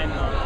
behind the uh,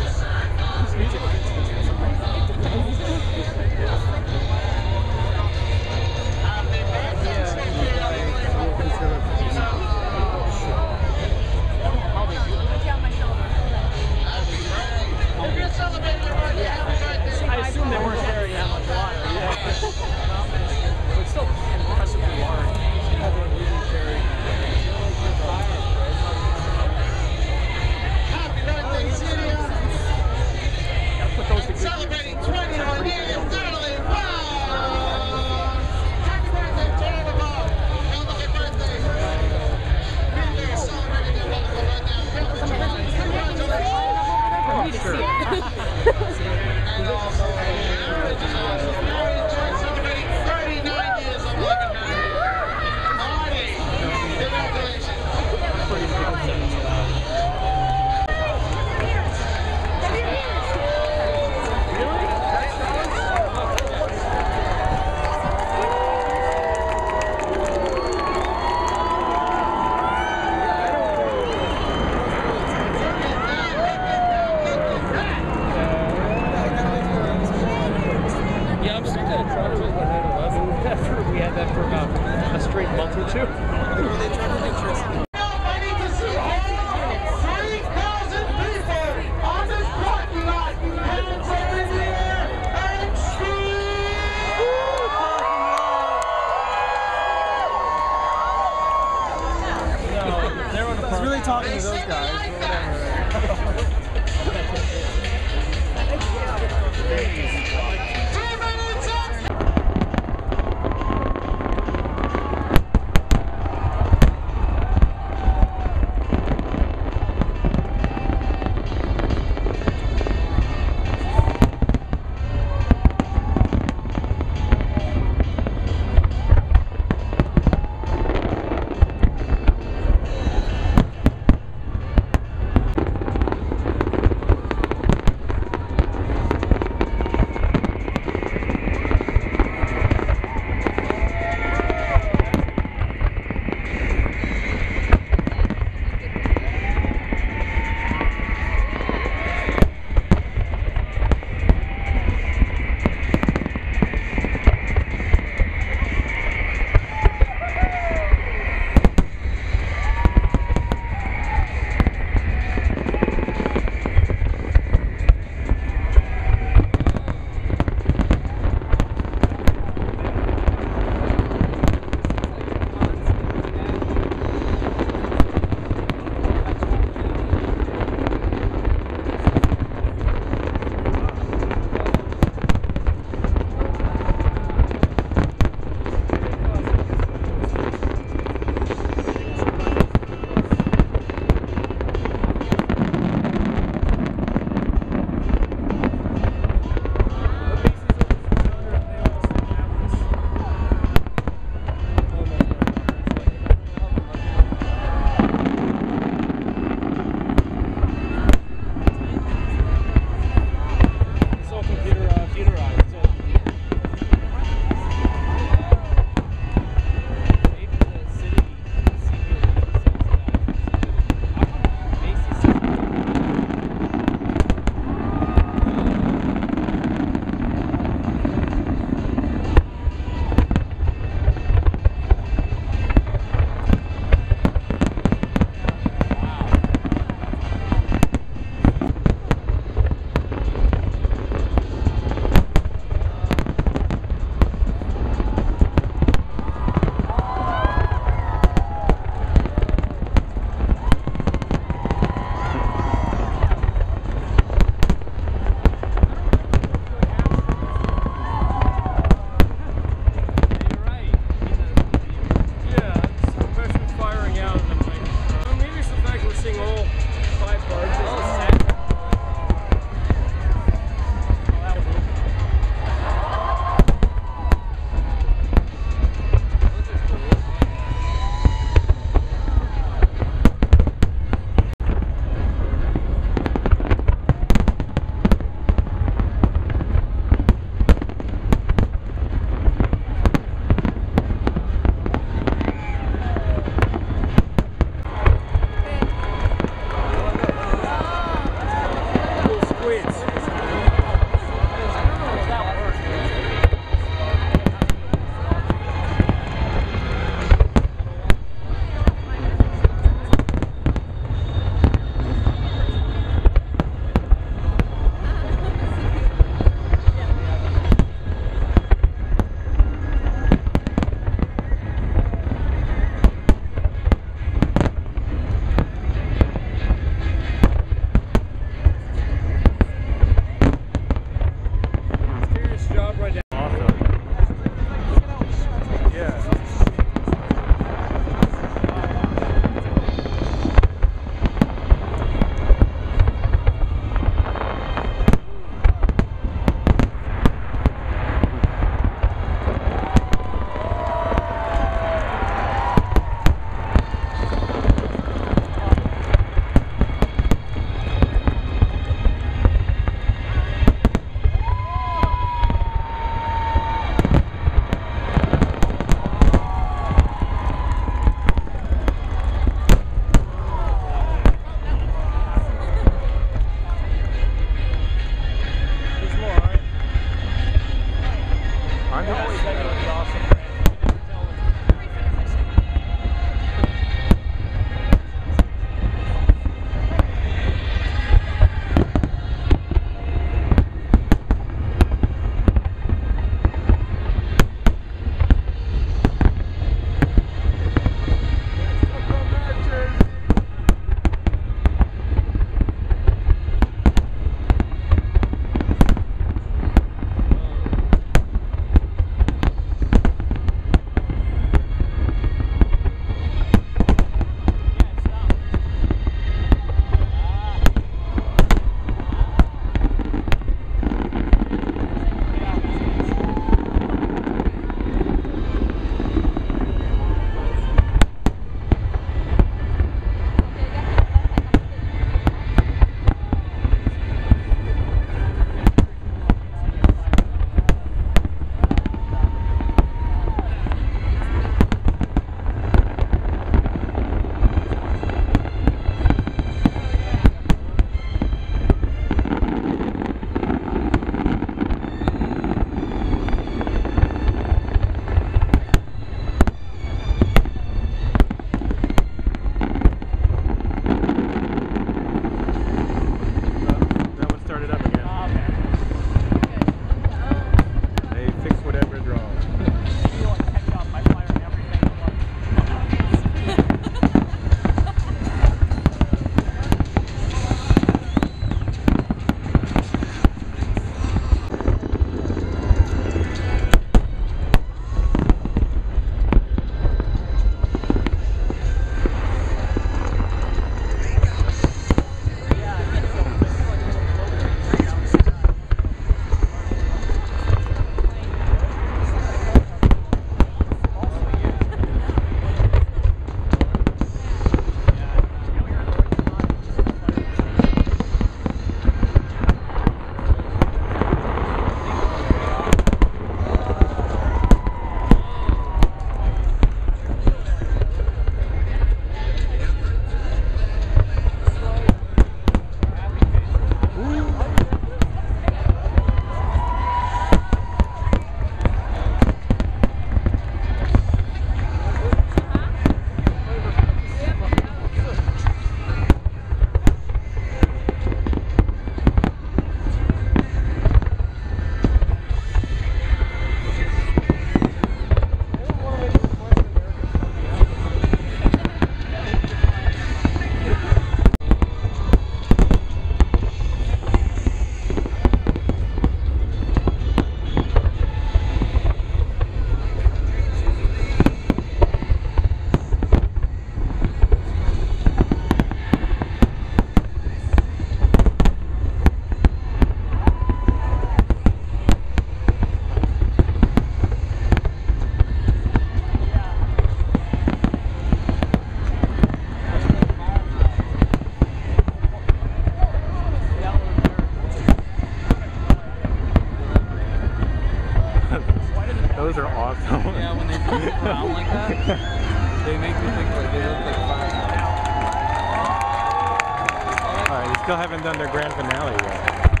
still haven't done their grand finale yet.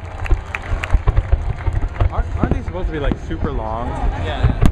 Aren't, aren't they supposed to be like super long? Yeah.